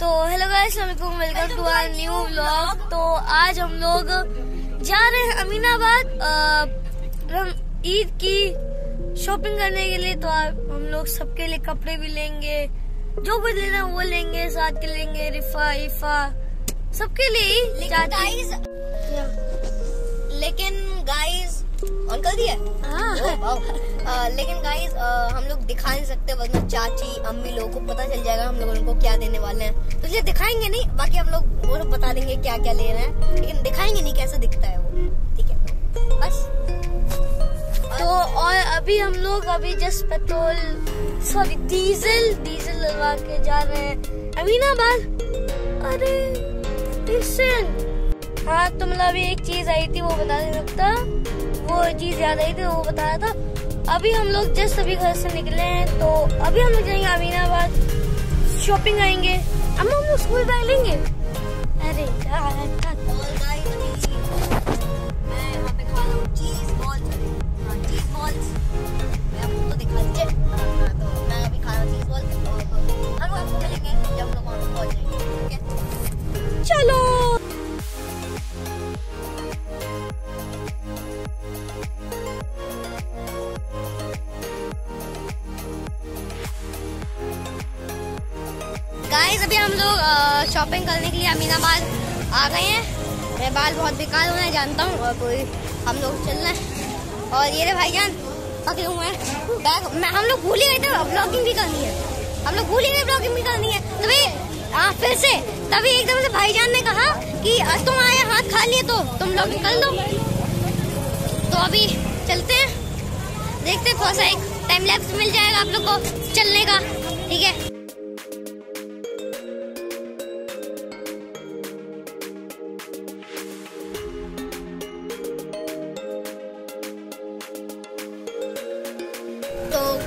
तो hello guys welcome to our new vlog तो आज हम लोग जा रहे हैं अमीनाबाद ईद की शॉपिंग करने के लिए। तो हम लोग सबके लिए कपड़े भी लेंगे जो कुछ लेना वो लेंगे साथ के लेंगे रिफा इफा सबके लिए गाइस लेकिन गाइस ऑन कर दिया हाँ लेकिन गाइस हम लोग दिखा नहीं सकते वरना चाची अम्मी लोगों को पता चल जाएगा हम लोग उनको क्या देने वाले हैं। तो इसलिए दिखाएँगे नहीं बाकी हम लोग वो बता देंगे क्या क्या ले रहे हैं। लेकिन दिखाएँगे नहीं कैसा दिखता है वो। ठीक है तो बस। तो और अभी हम लोग अभी just petrol sorry diesel diesel लगवा के जा रहे हैं। अमीनाबाद अरे हाँ तो मतलब एक चीज़ आई थी, वो बता नहीं सकता वो चीज़ याद आई थी, वो बताया था अभी हम लोग जस्ट अभी घर से निकले हैं तो अभी हम लोग जाएँगे अमीनाबाद। शॉपिंग आएँगे। हम हम लोग स्कूल बैग लेंगे? अरे लोग शॉपिंग करने के लिए अमीनाबाद आ गए हैं। मेरे बाल बहुत बेकार हुए हैं जानता हूँ। और कोई हम लोग चल रहे हैं। और ये भाईजान, पकड़े हुए हैं। बैग, मैं, हम लोग भूल ही गए थे ब्लॉगिंग भी करनी है। हम लोग भूल ही गए ब्लॉगिंग भी करनी है। तभी हाँ फिर से, तभी एकदम से भाईजान ने कहा कि तुम आए, हाथ खा लिए तो तुम ब्लॉगिंग कर लो। तो अभी चलते हैं। देखते थोड़ा सा एक टाइम लैप्स मिल जाएगा आप लोग को चलने का। ठीक है?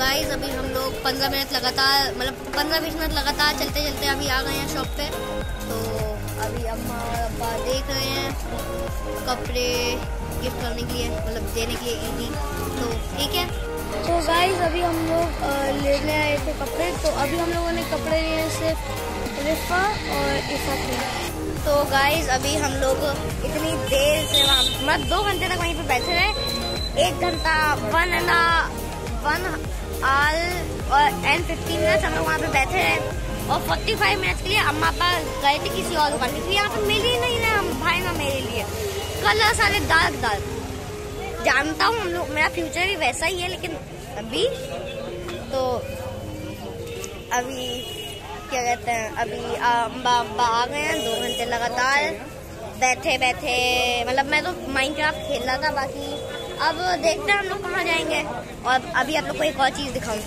गाइस अभी हम लोग पंद्रह मिनट लगातार मतलब पंद्रह बीस मिनट लगातार चलते चलते अभी आ गए हैं शॉप पे। तो अभी अम्मा और अब्बा देख रहे हैं कपड़े गिफ्ट करने के लिए मतलब देने के लिए ईदी। तो ठीक है? तो गाइस अभी हम लोग लेने आए थे कपड़े। तो अभी हम लोगों ने कपड़े लिए सिर्फ़ रिफा और इफा के। तो गाइस अभी हम लोग इतनी देर से वहाँ मतलब दो घंटे तक वहीं पे बैठे रहे। एक घंटा वन एंड वन आल और एन फिफ्टीन मिनट्स हम लोग वहाँ पे बैठे रहे और फोर्टी फाइव मिनट्स के लिए अम्मा पापा गए थे किसी और दुकान क्योंकि यहाँ पे मिल ही नहीं रहे हम भाई ना मेरे लिए। कलर सारे डार्क डार्क जानता हूँ हम लोग, मेरा फ्यूचर भी वैसा ही है, लेकिन अभी तो अभी क्या कहते हैं, अभी अम्बा अम्बा आ गए हैं, दो घंटे लगातार बैठे बैठे। मतलब मैं तो माइनक्राफ्ट खेल रहा था, बाकी अब देखते हैं हम लोग कहाँ जाएँगे। और अभी आप लोग को एक और चीज़ दिखाऊँ।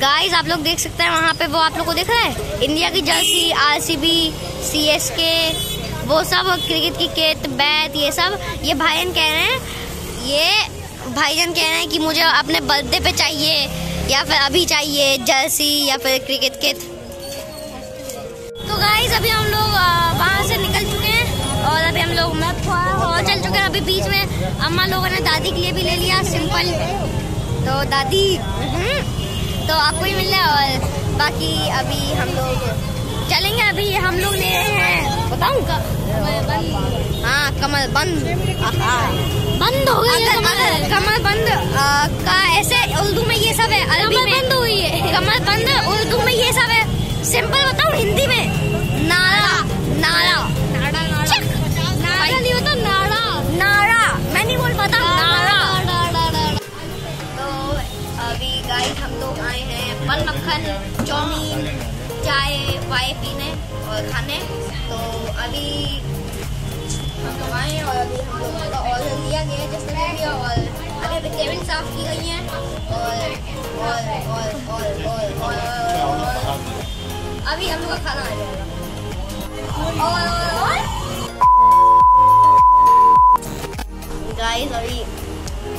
गाइस आप लोग देख सकते हैं वहाँ पे वो आप लोग को दिख रहा है? इंडिया की jersey R C B C S K वो सब क्रिकेट की किट बैत ये सब। ये भाईजन कह रहे हैं, ये भाईजन कह रहे हैं कि मुझे अपने बर्थडे पे चाहिए, या फिर अभी चाहिए जर्सी या फिर क्रिकेट किट तो गाइस अभी हम लोग वहाँ से निकल चुके हैं, और अभी हम लोग, मैं चल चुके हैं। अभी बीच में अम्मा लोगों ने दादी के लिए भी ले लिया सिंपल तो दादी। हम्म, तो आपको ही मिल रहा है और बाकी अभी हम लोग चलेंगे अभी हम लोग ले रहे हैं। बताऊँ? हाँ कमल बंद। बंद हो गई अगर कमल। बंद का ऐसे उर्दू में ये सब है अरबी में। बंद हुई है। कमल बंद उर्दू में ये सब है। सिंपल बताऊँ हिंदी में। खाने। तो अभी हम लोग आए हैं और अभी हम लोग का ऑर्डर लिया गया है जैसे लिया और अभी अभी टेबल साफ़ की गई है। और और और और और और अभी हम लोग का खाना आ जाएगा। और गाइस अभी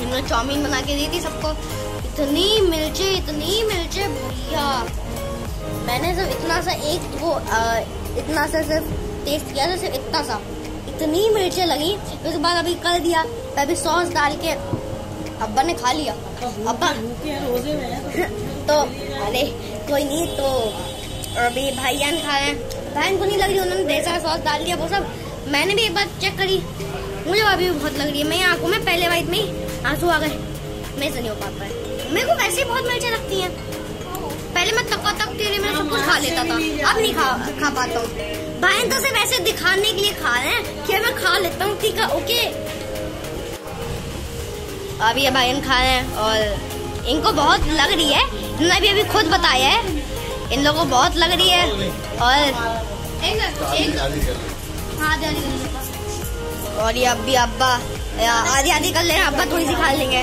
हमने चाउमीन बना के दी थी सबको। इतनी मिर्चे इतनी मिर्चे भैया मैंने सिर्फ़ इतना सा एक वो आ, इतना सा सिर्फ़ टेस्ट किया था सिर्फ़ इतना सा। इतनी मिर्चें लगी, उसके बाद अभी कर दिया अभी सॉस डाल के अब्बा ने खा लिया। अब्बा। तो अरे, कोई नहीं तो अभी भाईजान खा रहे हैं। बहन को नहीं लग रही, उन्होंने ढेर सॉस डाल दिया, वो सब। मैंने भी एक बार चेक करी। मुझे अभी भी बहुत लग रही है। मेरी आँखों में पहले वाइट में आँसू आ गए। मेरे से नहीं हो पाता है मेरे को वैसे बहुत मिर्चें लगती हैं। पहले मैं तक तक तेरे में सब कुछ खा लेता था। अब नहीं खा खा पाता हूँ। भाई तो सिर्फ़ ऐसे दिखाने के लिए खा रहे हैं कि मैं खा लेता हूँ, ठीक है? ओके? अभी ये भाई खा रहे हैं और इनको बहुत लग रही है। इन्होंने भी अभी खुद बताया है। इन लोगों को बहुत लग रही है और हाँ। और ये अभी अब्बा आधी आधी कर लेना अब्बा थोड़ी सी खा लेंगे।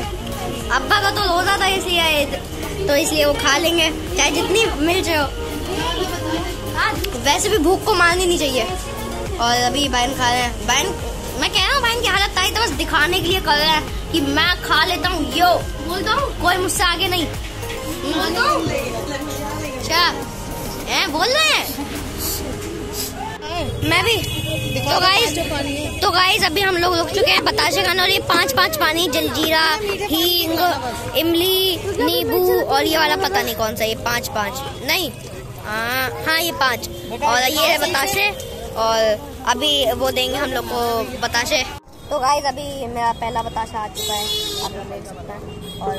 अब्बा का तो रोजा था इसलिए तो इसलिए वो खा लेंगे। चाहे जितनी मिल जाए वैसे भी भूख को मारनी नहीं चाहिए। और अभी बहन खा रहे हैं। बहन, मैं कह रहा हूँ, बहन की हालत आई तो बस दिखाने के लिए कर रहे हैं कि मैं खा लेता हूँ। यो बोलता हूँ कोई मुझसे आगे नहीं। बोलता हूँ अच्छा बोल रहे हैं? मैं भी। तो गाइस तो गाइस अभी हम लोग रुक चुके हैं बताशे खाना और ये पाँच पाँच पानी जलजीरा हींग, इमली, नींबू और ये वाला पता नहीं कौन सा ये पाँच पाँच। नहीं हाँ हाँ ये पाँच। और ये है बताशे और अभी वो देंगे हम लोग को बताशे। तो गाइस अभी मेरा पहला बताशा आ चुका है, आप लोग देख सकते हैं। और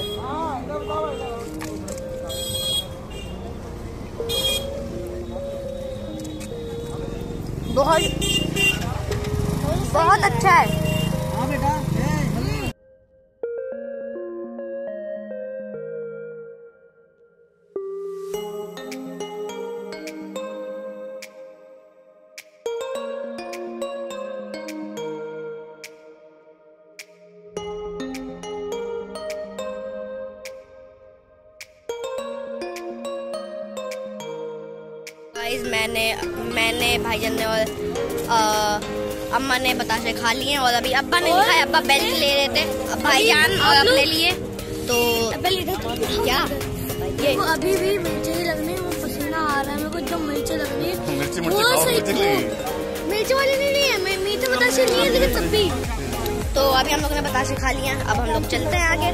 बहुत बहुत अच्छा है। गाइस मैंने मैंने भाईजान ने और अम्मा ने बताशे खा लिए और अभी अब्बा ने खाया अब्बा बेल्ट ले रहे थे भाईजान और अब ले लिए। तो क्या? ये। वो अभी भी मिर्ची ही लगनी वो पसीना आ रहा है मेरे को एकदम मिर्ची लगनी है। मिर्ची मिर्ची खाओ मिर्ची लगी मिर्ची वाली नहीं, नहीं है मैं मीठे बताशे नहीं है लेकिन तब भी। तो अभी हम लोग ने बताशे खा लिया अब हम लोग चलते हैं आगे।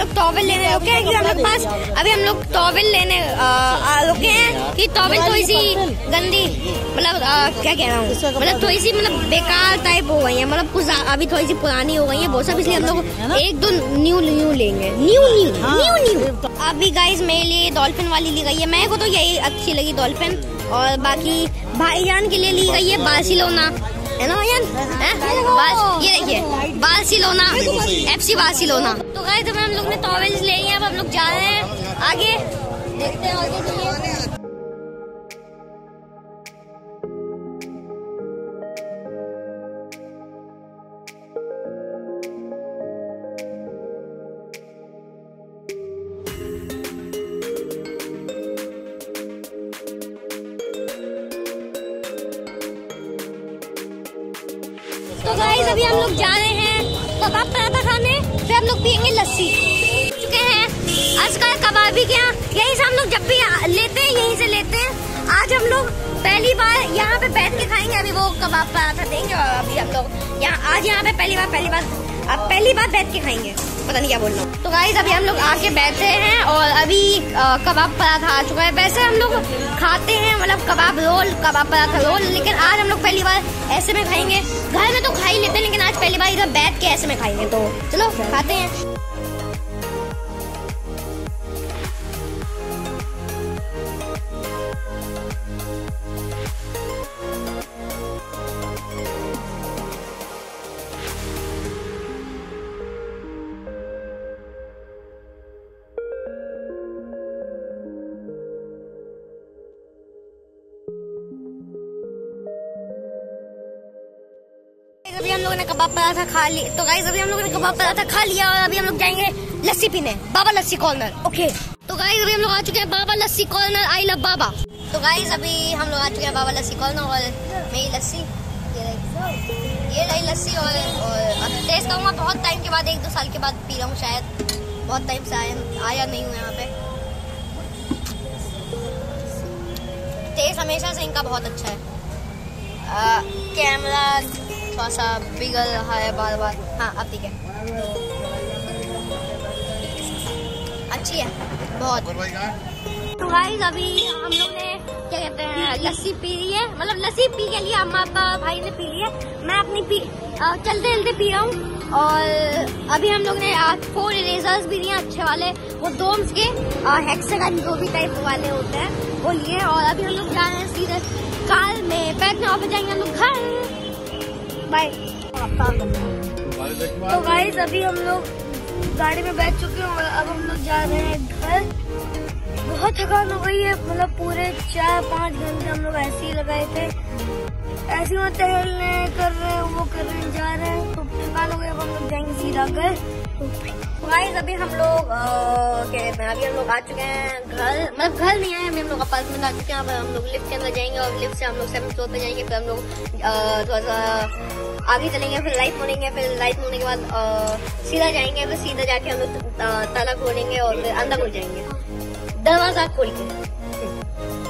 लोग टॉवल लेने रुके हैं कि हम लोग पास अभी हम लोग टॉवल लेने रुके हैं। कि टॉवल थोड़ी सी गंदी मतलब क्या कह रहा हूँ? मतलब थोड़ी सी मतलब बेकार टाइप हो गई है। मतलब कुछ अभी थोड़ी सी पुरानी हो गई है वो सब इसलिए हम लोग एक दो न्यू न्यू लेंगे। न्यू न्यू न्यू न्यू अभी गाइस मेरे लिए डॉल्फिन वाली ली गई है। मेरे को तो यही अच्छी लगी डॉल्फिन और बाकी भाईजान के लिए ली गई है बार्सिलोना। है ना? बार- ये देखिए, बार्सिलोना एफसी बार्सिलोना। तो गए तो हम लोग ने टॉवेल्स ले लिए अब हम लोग जा रहे हैं। आगे देखते हैं, आगे गाइस अभी हम लोग जा रहे हैं कबाब पराठा खाने, फिर हम लोग पियेंगे लस्सी। चुके हैं। आजकल कबाबी के यहाँ यही से हम लोग जब भी लेते हैं, यहीं से लेते हैं। आज हम लोग पहली बार यहाँ पे बैठ के खाएँगे। अभी वो कबाब पराठा देंगे और अभी हम लोग। यहाँ, आज यहाँ पे पहली बार पहली बार अब पहली बार बैठ के खाएँगे। पता नहीं क्या बोल रहा हूँ। तो गाइज़ अभी हम लोग आके बैठे हैं और अभी कबाब पराठा आ चुका है। वैसे हम लोग खाते हैं मतलब kebab roll, kebab paratha roll, लेकिन आज हम लोग पहली बार ऐसे में खाएँगे। घर में तो खा ही लेते हैं, लेकिन आज पहली बार इधर बैठ के ऐसे में खाएँगे तो चलो, खाते हैं। लोगों ने कबाब पराठा खा लिया तो गाइस अभी हम लोगों ने कबाब पराठा खा लिया और अभी हम लोग जाएँगे लस्सी पीने। बाबा लस्सी कॉर्नर। ओके तो गाइस अभी हम लोग आ चुके हैं बाबा लस्सी कॉर्नर। आई लव बाबा। तो गाइस अभी हम लोग आ चुके हैं बाबा लस्सी कॉर्नर और मेरी लस्सी। ये रही लस्सी। और, टेस्ट करूँगा। बहुत टाइम के बाद एक दो साल के बाद पी रहा हूँ शायद। बहुत टाइम से आया आया नहीं हूँ यहाँ पे। टेस्ट हमेशा से इनका बहुत अच्छा है। कैमरा थोड़ा सा बिगड़ रहा है बार बार हाँ अब ठीक है। अच्छी है। बहुत। तो गाइस अभी हम लोग ने क्या कहते हैं लस्सी पी ली है। मतलब लस्सी पी के लिए अम्मा पापा भाई ने पी ली है। मैं अपनी पी चलते चलते पी रहा हूँ। और अभी हम लोग ने फोर इरेजर्स भी लिए अच्छे वाले। वो डोम्स के हेक्सागन जो भी टाइप वाले होते हैं वो लिए और अभी हम लोग जा रहे हैं सीधे कार में। बैठने ऑफ़िस जाएँगे हम लोग घर। बाय तो गाइस अभी हम लोग गाड़ी में बैठ चुके हैं और अब हम लोग जा रहे हैं घर। बहुत थकान हो गई है मतलब पूरे चार पाँच घंटे हम लोग ऐसे ही लगाए थे। ऐसे में टहलने कर रहे हैं, वो कर रहे हैं, जा रहे हैं। तो थकान हो गई, अब हम लोग जाएँगे सीधा घर। गाइस अभी हम लोग हैं अभी हम लोग आ चुके हैं घर। मतलब घर नहीं आए अभी हम लोग अपार्टमेंट आ चुके हैं। अब हम लोग लिफ्ट के अंदर जाएँगे और लिफ्ट से हम लोग सेवन फ्लोर पे जाएँगे, फिर हम लोग थोड़ा सा आगे चलेंगे, फिर लाइट मोड़ेंगे फिर लाइट मोड़ने के बाद सीधा जाएँगे, फिर सीधा जाके हम लोग ताला खोलेंगे और फिर अंदर घुस जाएँगे। दरवाज़ा खोल के।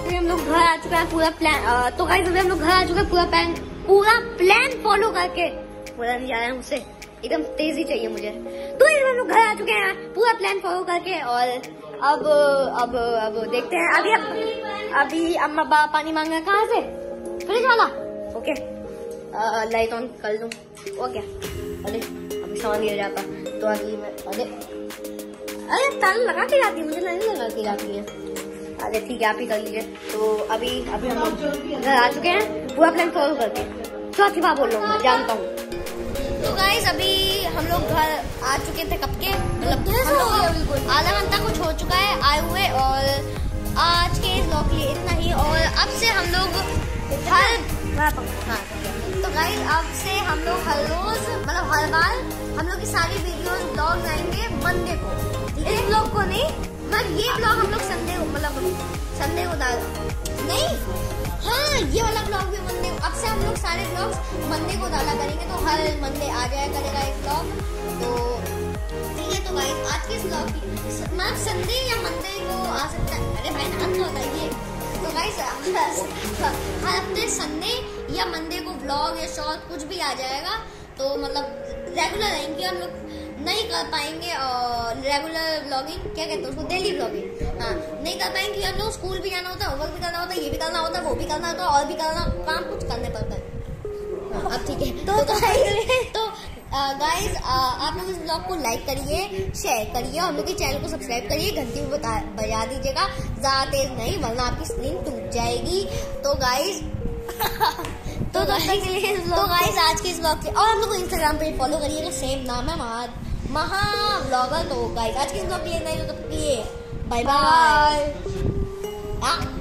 फिर हम लोग घर आ चुके हैं, पूरा प्लान तो अभी हम लोग घर आ चुके हैं, पूरा प्लान पूरा प्लान फॉलो करके। पूरा नहीं जा रहा है मुझसे। एकदम तेज़ी चाहिए मुझे। तो हम लोग घर आ चुके हैं। पूरा प्लान फॉलो करके और अब अब अब देखते हैं। अभी अब अभी अम्मा बाबा पानी मांग रहे कहाँ से? फ्रिज वाला ओके लाइट ऑन कर दूँ। ओके अरे, अभी सामान गिर जाता। तो अभी मैं, अरे अरे ताला लगा के है। मुझे नहीं लगा के जाती है। अरे, ठीक है, आप ही कर लीजिए। तो अभी अभी हम घर आ चुके हैं। पूरा प्लान फॉलो करके। चौथी बार बोल रहा हूँ, मैं जानता हूँ। तो गाइस अभी हम लोग घर आ चुके थे कब के? मतलब आधा घंटा कुछ हो चुका है आए हुए और आज के इस ब्लॉग के लिए इतना ही और अब से हम लोग हर हाँ तो गाइस अब से हम लोग हर रोज मतलब हर बार हम लोग की सारी वीडियोस ब्लॉग आएँगे मंडे को इस ब्लॉग को नहीं मतलब ये ब्लॉग हम लोग संडे को मतलब संडे को डाल नहीं हाँ ये वाला ब्लॉग भी मंडे अब से हम लोग सारे ब्लॉग्स मंडे को डाला करेंगे तो हर मंडे आ जाया करेगा एक ब्लॉग तो ठीक है तो भाई आज के ब्लॉग की मतलब संडे या मंडे को आ सकता है। अरे भाई, नाम तो बताइए। तो गाइस हर हफ़्ते संडे या मंडे को ब्लॉग या शॉर्ट कुछ भी आ जाएगा तो मतलब रेगुलर रहेंगे हम लोग। नहीं कर पाएँगे और रेगुलर ब्लॉगिंग क्या कहते हैं उसको डेली ब्लॉगिंग हाँ नहीं कर पाएँगे क्योंकि हम लोग स्कूल भी जाना होता है होमवर्क भी करना होता है ये भी करना होता है वो भी करना होता है और भी करना काम कुछ करने पड़ता है। हाँ, अब ठीक है। तो तो गाइस तो, आप लोग इस ब्लॉग को लाइक करिए शेयर करिए हम लोग के चैनल को सब्सक्राइब करिए घंटी भी बजा दीजिएगा ज़्यादा तेज नहीं वरना आपकी स्क्रीन टूट जाएगी। तो गाइस तो तो गाइस आज के इस ब्लॉग के और हम लोग को इंस्टाग्राम पे फॉलो करिएगा सेम नाम है महा महा ब्लॉगर तो गाइस आज के इस ब्लॉग के लिए नहीं तो बाय बाय